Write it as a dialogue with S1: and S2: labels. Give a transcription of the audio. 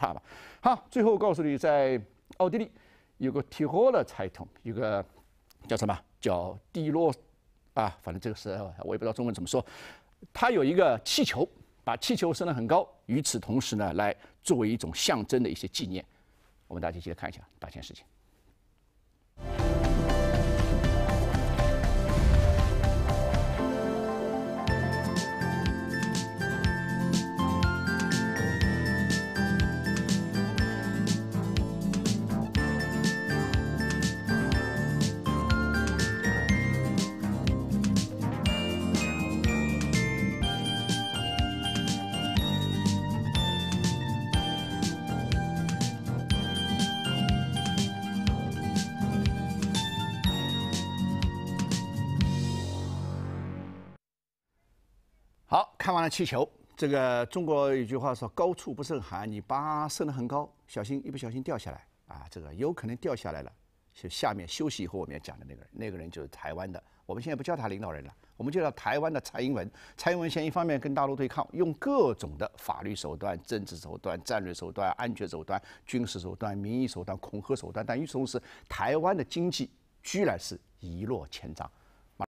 S1: 差吧。好，最后告诉你，在奥地利有个提霍勒财统，有个叫什么叫蒂洛啊，反正这个是我也不知道中文怎么说。他有一个气球，把气球升得很高，与此同时呢，来作为一种象征的一些纪念。我们大家一起来看一下大件事情。好看完了气球，这个中国有句话说“高处不胜寒”，你把升得很高，小心一不小心掉下来啊！这个有可能掉下来了。就下面休息以后我们要讲的那个人，那个人就是台湾的。我们现在不叫他领导人了，我们就叫台湾的蔡英文。蔡英文现在一方面跟大陆对抗，用各种的法律手段、政治手段、战略手段、安全手段、军事手段、民意手段、恐吓手段，但与此同时，台湾的经济居然是一落千丈。